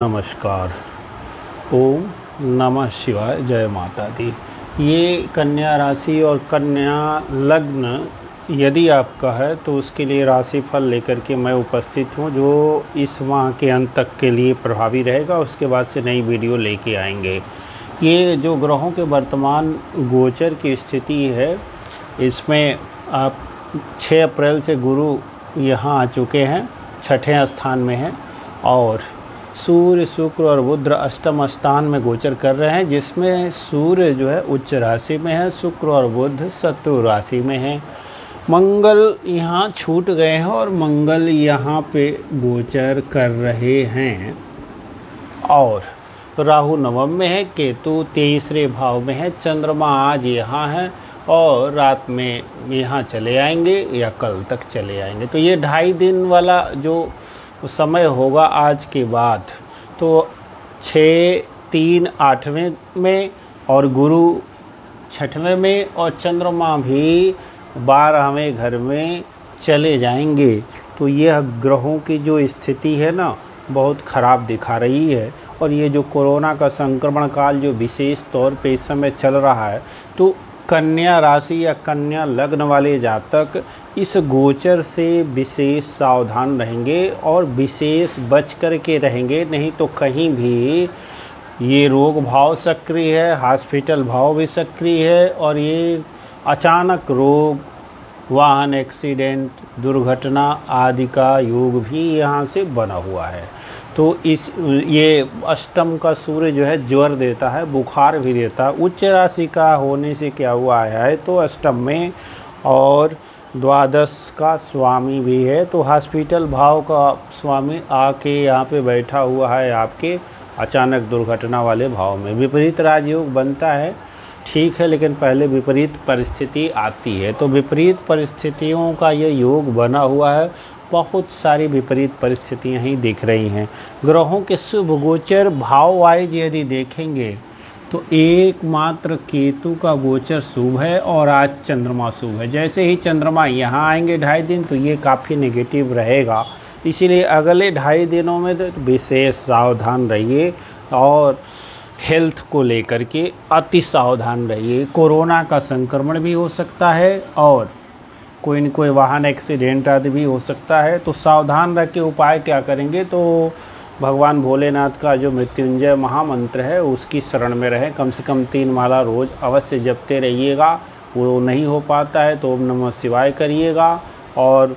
नमस्कार। ओम नमः शिवाय। जय माता दी। ये कन्या राशि और कन्या लग्न यदि आपका है तो उसके लिए राशि फल लेकर के मैं उपस्थित हूँ, जो इस माह के अंत तक के लिए प्रभावी रहेगा। उसके बाद से नई वीडियो लेके आएँगे। ये जो ग्रहों के वर्तमान गोचर की स्थिति है, इसमें आप 6 अप्रैल से गुरु यहाँ आ चुके हैं, छठे स्थान में हैं और सूर्य, शुक्र और बुध अष्टम स्थान में गोचर कर रहे हैं, जिसमें सूर्य जो है उच्च राशि में है, शुक्र और बुध शत्रु राशि में है। मंगल यहाँ छूट गए हैं और मंगल यहाँ पे गोचर कर रहे हैं। और राहु नवम में है, केतु तीसरे भाव में है, चंद्रमा आज यहाँ है और रात में यहाँ चले आएँगे या कल तक चले आएँगे। तो ये ढाई दिन वाला जो समय होगा आज के बाद। तो छः तीन, आठवें में और गुरु छठवें में और चंद्रमा भी बारहवें घर में चले जाएँगे। तो यह ग्रहों की जो स्थिति है ना, बहुत ख़राब दिखा रही है। और ये जो कोरोना का संक्रमण काल जो विशेष तौर पे इस समय चल रहा है तो कन्या राशि या कन्या लग्न वाले जातक इस गोचर से विशेष सावधान रहेंगे और विशेष बच कर के रहेंगे। नहीं तो कहीं भी ये रोग भाव सक्रिय है, हॉस्पिटल भाव भी सक्रिय है और ये अचानक रोग वाहन एक्सीडेंट, दुर्घटना आदि का योग भी यहाँ से बना हुआ है। तो इस, ये अष्टम का सूर्य जो है ज्वर देता है, बुखार भी देता है। उच्च राशि का होने से क्या हुआ है? तो अष्टम में और द्वादश का स्वामी भी है। तो हॉस्पिटल भाव का स्वामी आके यहाँ पे बैठा हुआ है आपके। अचानक दुर्घटना वाले भाव में विपरीत राजयोग बनता है। ठीक है, लेकिन पहले विपरीत परिस्थिति आती है। तो विपरीत परिस्थितियों का ये योग बना हुआ है। बहुत सारी विपरीत परिस्थितियाँ ही दिख रही हैं। ग्रहों के शुभ गोचर भाव वाइज यदि देखेंगे तो एकमात्र केतु का गोचर शुभ है और आज चंद्रमा शुभ है। जैसे ही चंद्रमा यहाँ आएँगे ढाई दिन तो ये काफ़ी नेगेटिव रहेगा। इसीलिए अगले ढाई दिनों में तो विशेष सावधान रहिए और हेल्थ को लेकर के अति सावधान रहिए। कोरोना का संक्रमण भी हो सकता है और कोई न कोई वाहन एक्सीडेंट आदि भी हो सकता है। तो सावधान रह के उपाय क्या करेंगे? तो भगवान भोलेनाथ का जो मृत्युंजय महामंत्र है, उसकी शरण में रहें। कम से कम तीन माला रोज़ अवश्य जपते रहिएगा। वो नहीं हो पाता है तो ओम नमः शिवाय करिएगा और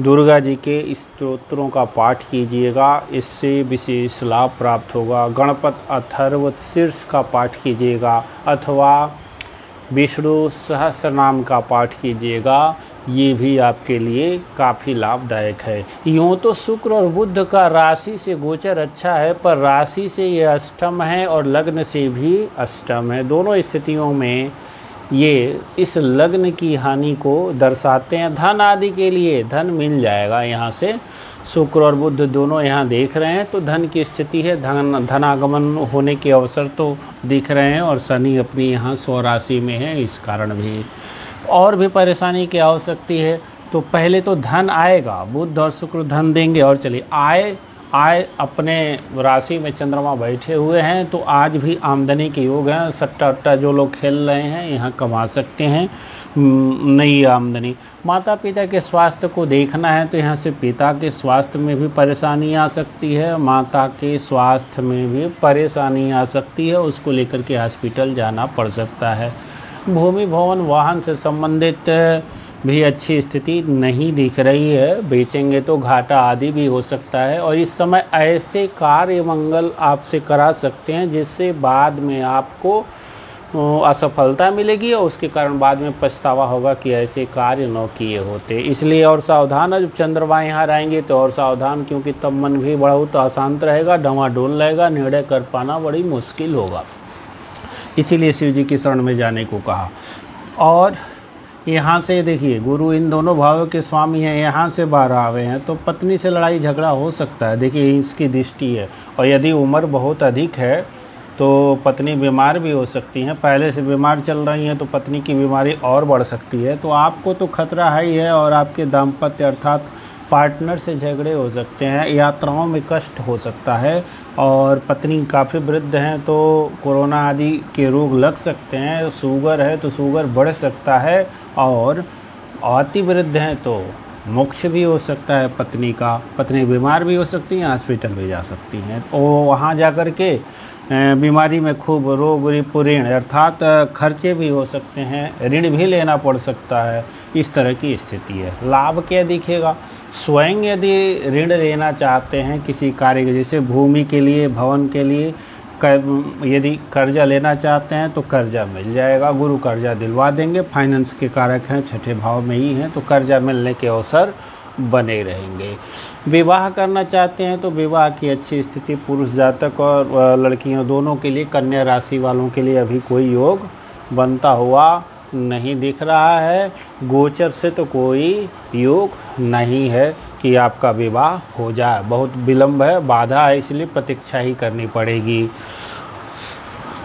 दुर्गा जी के स्त्रोत्रों का पाठ कीजिएगा। इससे विशेष लाभ प्राप्त होगा। गणपत अथर्व शीर्ष का पाठ कीजिएगा अथवा विष्णु सहस्र नाम का पाठ कीजिएगा। ये भी आपके लिए काफ़ी लाभदायक है। यूँ तो शुक्र और बुद्ध का राशि से गोचर अच्छा है, पर राशि से ये अष्टम है और लग्न से भी अष्टम है। दोनों स्थितियों में ये इस लग्न की हानि को दर्शाते हैं। धन आदि के लिए धन मिल जाएगा यहाँ से। शुक्र और बुद्ध दोनों यहाँ देख रहे हैं तो धन की स्थिति है। धन, धनागमन होने के अवसर तो दिख रहे हैं और शनि अपनी यहाँ सौ राशि में है, इस कारण भी। और भी परेशानी क्या हो सकती है तो पहले तो धन आएगा। बुद्ध और शुक्र धन देंगे और चलिए आए आए अपने राशि में चंद्रमा बैठे हुए हैं तो आज भी आमदनी के योग हैं। सट्टा उट्टा जो लोग खेल रहे हैं, यहाँ कमा सकते हैं। नई आमदनी। माता पिता के स्वास्थ्य को देखना है तो यहाँ से पिता के स्वास्थ्य में भी परेशानी आ सकती है, माता के स्वास्थ्य में भी परेशानी आ सकती है, उसको लेकर के हॉस्पिटल जाना पड़ सकता है। भूमि, भवन, वाहन से संबंधित भी अच्छी स्थिति नहीं दिख रही है। बेचेंगे तो घाटा आदि भी हो सकता है और इस समय ऐसे कार्य मंगल आपसे करा सकते हैं जिससे बाद में आपको असफलता मिलेगी और उसके कारण बाद में पछतावा होगा कि ऐसे कार्य न किए होते। इसलिए और सावधान जब चंद्रमा यहाँ रहेंगे तो और सावधान, क्योंकि तब मन भी बहुत अशांत रहेगा, डवाडोल रहेगा निर्णय कर पाना बड़ी मुश्किल होगा। इसीलिए शिव जी की शरण में जाने को कहा। और यहाँ से देखिए, गुरु इन दोनों भावों के स्वामी हैं, यहाँ से बाहर आवे हैं तो पत्नी से लड़ाई झगड़ा हो सकता है। देखिए, इसकी दृष्टि है। और यदि उम्र बहुत अधिक है तो पत्नी बीमार भी हो सकती हैं। पहले से बीमार चल रही हैं तो पत्नी की बीमारी और बढ़ सकती है। तो आपको तो खतरा है ही है और आपके दाम्पत्य अर्थात पार्टनर से झगड़े हो सकते हैं, यात्राओं में कष्ट हो सकता है और पत्नी काफ़ी वृद्ध हैं तो कोरोना आदि के रोग लग सकते हैं। शुगर है तो शुगर बढ़ सकता है। और अति वृद्ध हैं तो मोक्ष भी हो सकता है, पत्नी का, पत्नी बीमार भी हो सकती हैं, हॉस्पिटल भी जा सकती हैं। और वहाँ जा कर के बीमारी में खूब रोग ऋण अर्थात खर्चे भी हो सकते हैं, ऋण भी लेना पड़ सकता है, इस तरह की स्थिति है। लाभ क्या दिखेगा? स्वयं यदि ऋण लेना चाहते हैं किसी कार्य के, जैसे भूमि के लिए, भवन के लिए कर, यदि कर्जा लेना चाहते हैं तो कर्जा मिल जाएगा, गुरु कर्जा दिलवा देंगे फाइनेंस के कारक हैं, छठे भाव में ही हैं तो कर्जा मिलने के अवसर बने रहेंगे। विवाह करना चाहते हैं तो विवाह की अच्छी स्थिति, पुरुष जातक और लड़कियों दोनों के लिए, कन्या राशि वालों के लिए अभी कोई योग बनता हुआ नहीं दिख रहा है। गोचर से तो कोई योग नहीं है। कि आपका विवाह हो जाए। बहुत विलम्ब है, बाधा है, इसलिए प्रतीक्षा ही करनी पड़ेगी।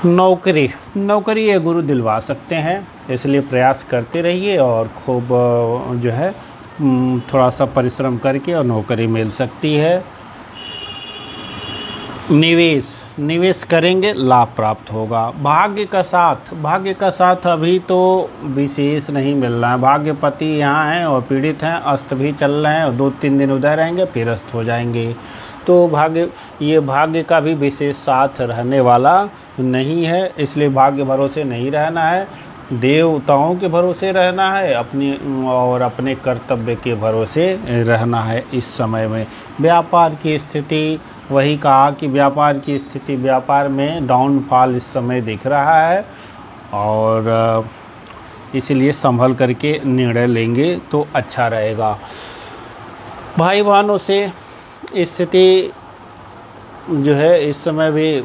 नौकरी नौकरी ये गुरु दिलवा सकते हैं, इसलिए प्रयास करते रहिए और खूब जो है थोड़ा सा परिश्रम करके और नौकरी मिल सकती है। निवेश। निवेश करेंगे, लाभ प्राप्त होगा। भाग्य का साथ, भाग्य का साथ अभी तो विशेष नहीं मिल रहा है। भाग्यपति यहाँ हैं और पीड़ित हैं, अस्त भी चल रहे हैं और दो तीन दिन उधर रहेंगे, फिर अस्त हो जाएँगे। तो भाग्य, ये भाग्य का भी विशेष साथ रहने वाला नहीं है, इसलिए भाग्य भरोसे नहीं रहना है। देवताओं के भरोसे रहना है, अपनी, और अपने कर्तव्य के भरोसे रहना है इस समय में। व्यापार की स्थिति वही कहा कि व्यापार की स्थिति व्यापार में डाउनफॉल इस समय दिख रहा है और इसलिए संभल करके निर्णय लेंगे तो अच्छा रहेगा। भाई बहनों से स्थिति जो है इस समय भी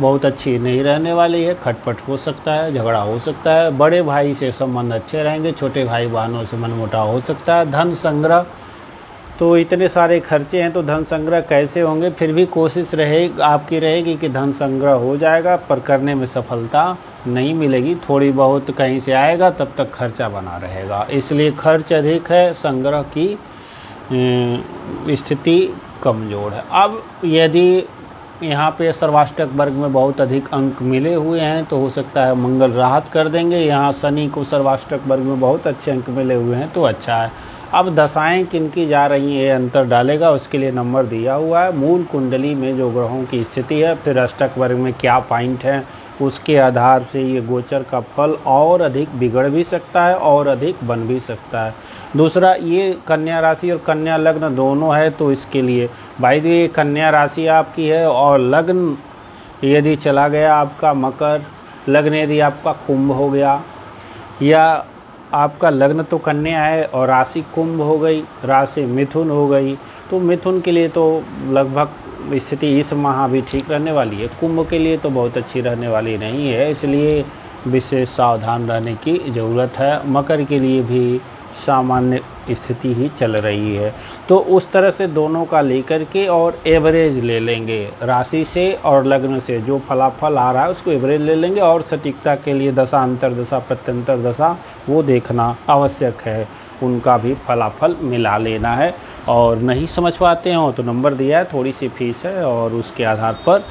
बहुत अच्छी नहीं रहने वाली है। खटपट हो सकता है, झगड़ा हो सकता है। बड़े भाई से संबंध अच्छे रहेंगे, छोटे भाई बहनों से मनमुटाव हो सकता है। धन संग्रह तो इतने सारे खर्चे हैं तो धन संग्रह कैसे होंगे? फिर भी कोशिश रहे, आपकी रहेगी कि धन संग्रह हो जाएगा, पर करने में सफलता नहीं मिलेगी। थोड़ी बहुत कहीं से आएगा, तब तक खर्चा बना रहेगा। इसलिए खर्च अधिक है, संग्रह की स्थिति कमज़ोर है। अब यदि यहाँ पे सर्वाष्टक वर्ग में बहुत अधिक अंक मिले हुए हैं तो हो सकता है मंगल राहत कर देंगे। यहाँ शनि को सर्वाष्टक वर्ग में बहुत अच्छे अंक मिले हुए हैं तो अच्छा है। अब दशाएँ किन की जा रही हैं अंतर डालेगा, उसके लिए नंबर दिया हुआ है। मूल कुंडली में जो ग्रहों की स्थिति है, फिर अष्टक वर्ग में क्या पॉइंट है, उसके आधार से ये गोचर का फल और अधिक बिगड़ भी सकता है और अधिक बन भी सकता है। दूसरा, ये कन्या राशि और कन्या लग्न दोनों है तो इसके लिए, भाई जी, ये कन्या राशि आपकी है और लग्न, यदि चला गया आपका मकर, लग्न यदि आपका कुंभ हो गया, या आपका लग्न तो कन्या है और राशि कुंभ हो गई, राशि मिथुन हो गई तो मिथुन के लिए तो लगभग स्थिति इस माह भी ठीक रहने वाली है। कुंभ के लिए तो बहुत अच्छी रहने वाली नहीं है, इसलिए विशेष सावधान रहने की ज़रूरत है। मकर के लिए भी सामान्य स्थिति ही चल रही है। तो उस तरह से दोनों का लेकर के और एवरेज ले लेंगे। राशि से और लग्न से जो फलाफल आ रहा है उसको एवरेज ले लेंगे और सटीकता के लिए दशा, अंतर दशा, प्रत्यंतर दशा, वो देखना आवश्यक है। उनका भी फलाफल मिला लेना है। और नहीं समझ पाते हो तो नंबर दिया है, थोड़ी सी फ़ीस है और उसके आधार पर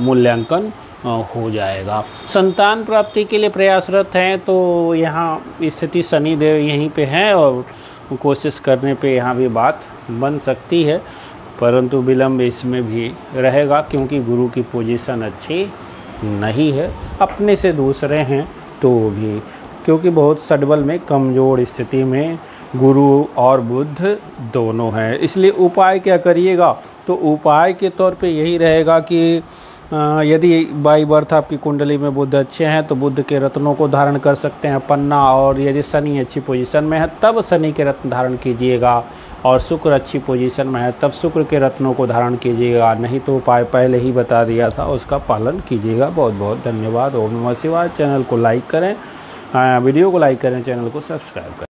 मूल्यांकन हो जाएगा। संतान प्राप्ति के लिए प्रयासरत हैं तो यहाँ स्थिति शनि देव यहीं पे हैं और कोशिश करने पे यहाँ भी बात बन सकती है, परंतु विलम्ब इसमें भी रहेगा क्योंकि गुरु की पोजीशन अच्छी नहीं है। अपने से दूसरे हैं तो भी, क्योंकि बहुत सडबल में कमज़ोर स्थिति में गुरु और बुद्ध दोनों हैं। इसलिए उपाय क्या करिएगा? तो उपाय के तौर पे यही रहेगा कि यदि बाई बर्थ आपकी कुंडली में बुद्ध अच्छे हैं तो बुद्ध के रत्नों को धारण कर सकते हैं पन्ना, और यदि शनि अच्छी पोजीशन में है, तब शनि के रत्न धारण कीजिएगा, और शुक्र अच्छी पोजीशन में है, तब शुक्र के रत्नों को धारण कीजिएगा। नहीं तो उपाय पहले ही बता दिया था, उसका पालन कीजिएगा। बहुत बहुत धन्यवाद। ओम नमः शिवाय। चैनल को लाइक करें वीडियो को लाइक करें, चैनल को सब्सक्राइब करें।